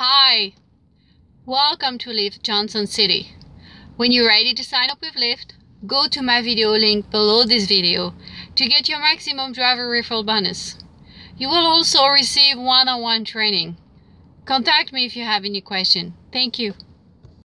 Hi, welcome to Lyft Johnson City. When you're ready to sign up with Lyft, go to my video link below this video to get your maximum driver referral bonus. You will also receive one-on-one -on -one training. Contact me if you have any question. Thank you.